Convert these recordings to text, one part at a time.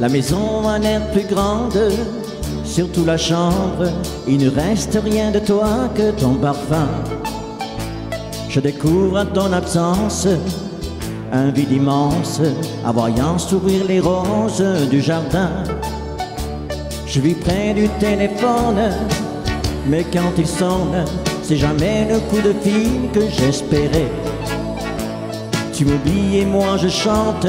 La maison a l'air plus grande, surtout la chambre. Il ne reste rien de toi que ton parfum. Je découvre à ton absence un vide immense, à voyant s'ouvrir les roses du jardin. Je vis près du téléphone, mais quand il sonne, c'est jamais le coup de fil que j'espérais. Tu m'oublies et moi je chante,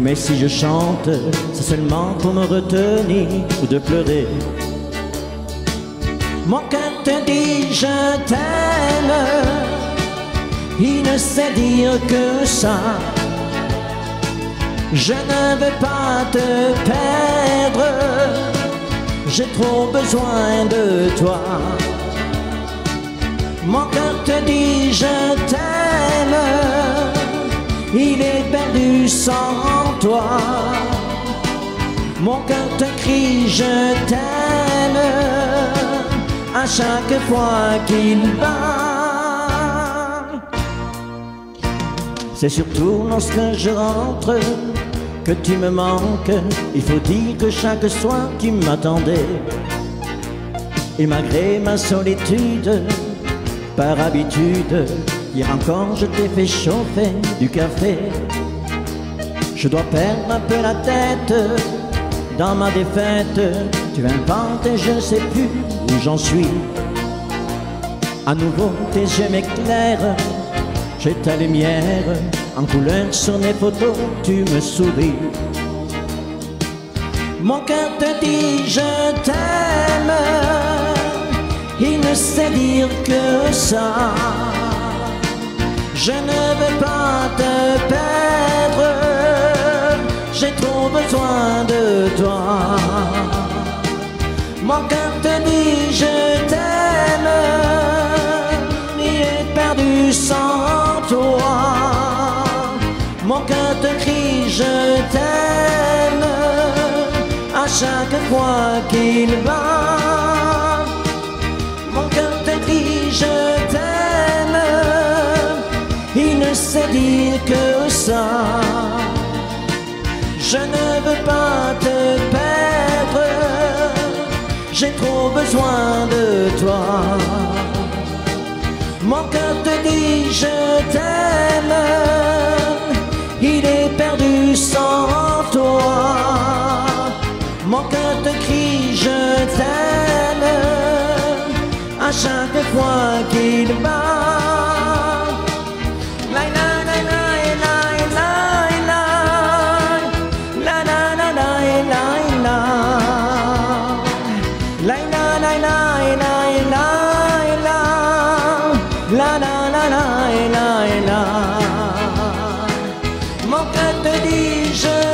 mais si je chante, c'est seulement pour me retenir ou de pleurer. Mon cœur te dit je t'aime, il ne sait dire que ça. Je ne veux pas te perdre, j'ai trop besoin de toi. Mon cœur te dit je t'aime, il est perdu sans toi. Mon cœur te crie je t'aime à chaque fois qu'il bat. C'est surtout lorsque je rentre que tu me manques. Il faut dire que chaque soir tu m'attendais. Et malgré ma solitude, par habitude, hier encore je t'ai fait chauffer du café. Je dois perdre un peu la tête dans ma défaite. Tu inventes et je sais plus où j'en suis. À nouveau tes yeux m'éclairent, j'ai ta lumière en couleur sur mes photos, tu me souris. Mon cœur te dit je t'aime, il ne sait dire que ça. Je ne veux pas te perdre, j'ai trop besoin de toi. Mon cœur te dit je t'aime, il est perdu sans toi. Mon cœur te crie je t'aime à chaque fois qu'il bat. Que ça. Je ne veux pas te perdre, j'ai trop besoin de toi. Mon cœur te dit je t'aime, il est perdu sans toi. Mon cœur te crie je t'aime à chaque fois qu'il bat. Mon te dit je